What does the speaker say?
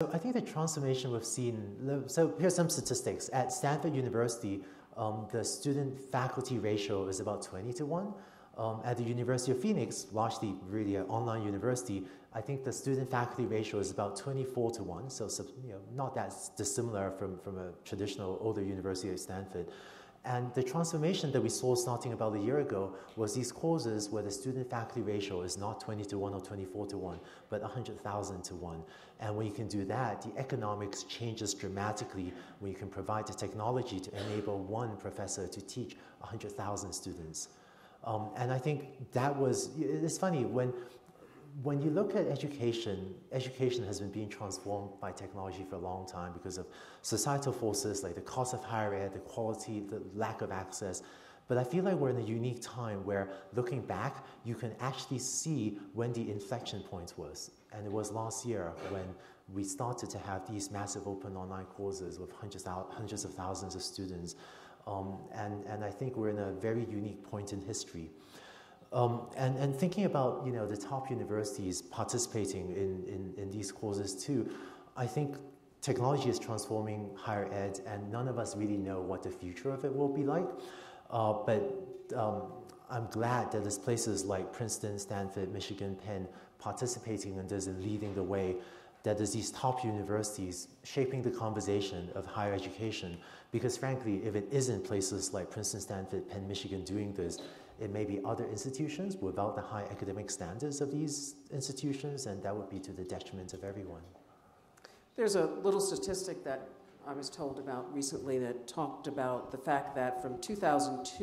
So I think the transformation we've seen, so here's some statistics. At Stanford University, um, the student faculty ratio is about 20 to 1. Um, at the University of Phoenix, largely really an online university, I think the student faculty ratio is about 24 to 1, so you know, not that dissimilar from, from a traditional older university like Stanford. And the transformation that we saw starting about a year ago was these courses where the student faculty ratio is not 20 to 1 or 24 to 1, but 100,000 to 1. And when you can do that, the economics changes dramatically when you can provide the technology to enable one professor to teach 100,000 students. Um, and I think that was, it's funny, when when you look at education, education has been being transformed by technology for a long time because of societal forces like the cost of higher ed, the quality, the lack of access. But I feel like we're in a unique time where looking back, you can actually see when the inflection point was. And it was last year when we started to have these massive open online courses with hundreds, hundreds of thousands of students. Um, and, and I think we're in a very unique point in history. Um, and, and thinking about you know the top universities participating in, in, in these courses too, I think technology is transforming higher ed, and none of us really know what the future of it will be like. Uh, but um, I'm glad that there's places like Princeton, Stanford, Michigan, Penn participating in this and leading the way that there's these top universities shaping the conversation of higher education. Because frankly, if it isn't places like Princeton, Stanford, Penn, Michigan doing this, it may be other institutions without the high academic standards of these institutions, and that would be to the detriment of everyone. There's a little statistic that I was told about recently that talked about the fact that from 2002